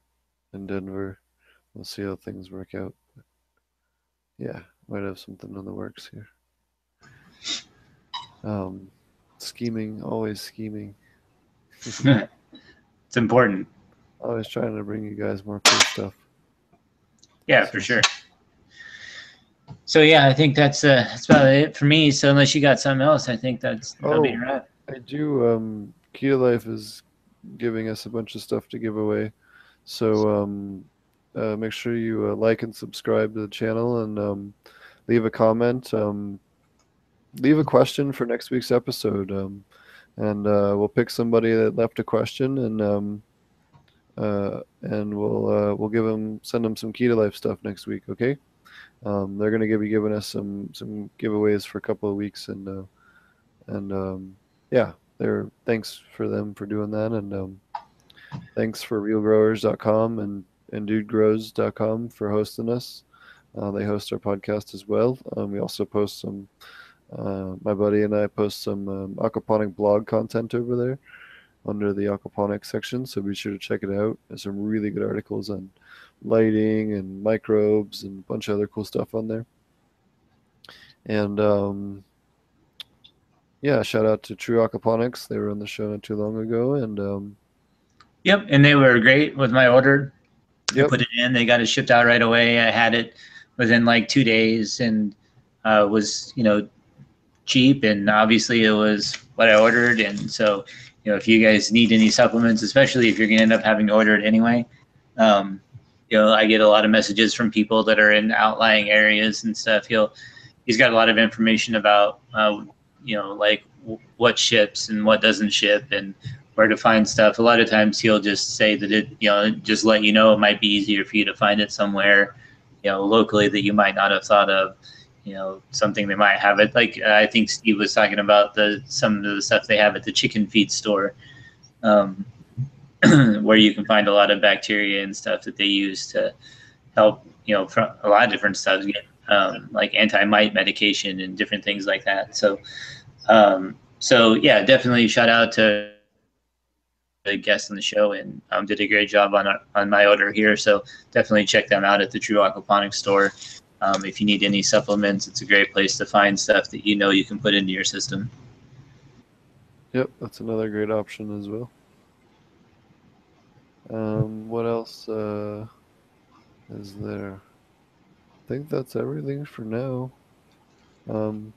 in Denver. We'll see how things work out. But yeah, might have something in the works here. Um, scheming, always scheming. it's important. Always trying to bring you guys more cool stuff. Yeah, for sure. So yeah, I think that's uh, that's about it for me. So unless you got something else, I think that's that'll be Oh. a wrap. I do. Um, Key to Life is giving us a bunch of stuff to give away, so um, uh, make sure you uh, like and subscribe to the channel and um, leave a comment. Um, leave a question for next week's episode, um, and uh, we'll pick somebody that left a question and um, uh, and we'll uh, we'll give them send them some Key to Life stuff next week. Okay. Um, they're gonna be giving us some some giveaways for a couple of weeks and uh, and um, yeah, they're thanks for them for doing that and um, thanks for realgrowers.com and and dudegrows.com for hosting us. Uh, they host our podcast as well. Um, we also post some Uh, my buddy and I post some um, aquaponic blog content over there under the aquaponics section, so be sure to check it out. There's some really good articles on lighting and microbes and a bunch of other cool stuff on there. And um, yeah, shout out to True Aquaponics. They were on the show not too long ago, and um, Yep, and they were great with my order. I put it in. They got it shipped out right away. I had it within like two days, and uh, was you know cheap, and obviously it was what I ordered. And so, you know, if you guys need any supplements, especially if you're gonna end up having to order it anyway, um, you know, I get a lot of messages from people that are in outlying areas and stuff. He'll he's got a lot of information about uh, you know like w- what ships and what doesn't ship and where to find stuff. A lot of times he'll just say that it, you know, just let you know it might be easier for you to find it somewhere, you know, locally that you might not have thought of, you know, something they might have it. Like uh, I think Steve was talking about the some of the stuff they have at the chicken feed store, um, where you can find a lot of bacteria and stuff that they use to help, you know, from a lot of different stuff, um, like anti-mite medication and different things like that. So, um, so yeah, definitely shout out to the guest on the show and um, did a great job on our, on my order here. So definitely check them out at the True Aquaponics store. Um, if you need any supplements, it's a great place to find stuff that you know you can put into your system. Yep, that's another great option as well. Um, what else uh, is there? I think that's everything for now. Um,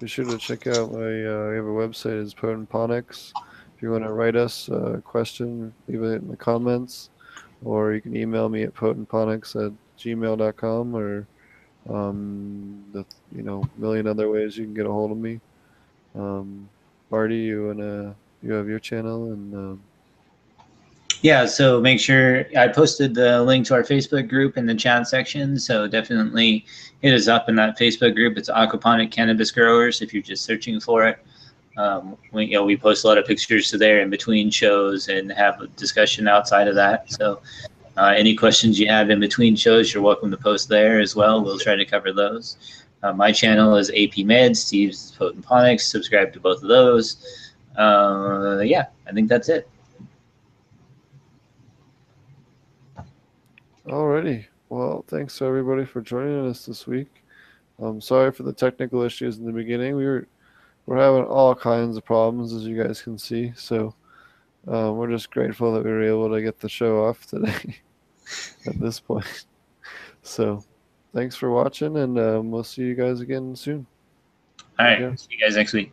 be sure to check out my uh, we have a website is Potentponics. If you want to write us a question, leave it in the comments, or you can email me at potentponics at gmail.com or um, the you know million other ways you can get a hold of me. Um, Barty, you wanna you have your channel and um, Yeah, so make sure I posted the link to our Facebook group in the chat section. So definitely hit us up in that Facebook group. It's Aquaponic Cannabis Growers if you're just searching for it. Um, we, you know, we post a lot of pictures to there in between shows and have a discussion outside of that. So uh, any questions you have in between shows, you're welcome to post there as well. We'll try to cover those. Uh, my channel is AP Med, Steve's Potent Ponics. Subscribe to both of those. Uh, yeah, I think that's it. Alrighty. Well, thanks to everybody for joining us this week. I'm sorry for the technical issues in the beginning. We were we're having all kinds of problems, as you guys can see. So uh, we're just grateful that we were able to get the show off today. at this point. So thanks for watching, and um, we'll see you guys again soon. All right. See you guys next week.